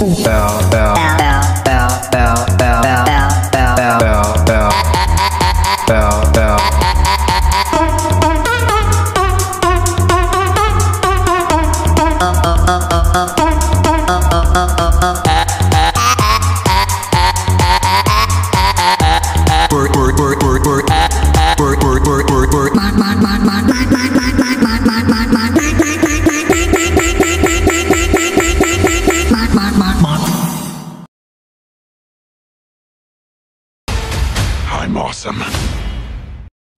Bow,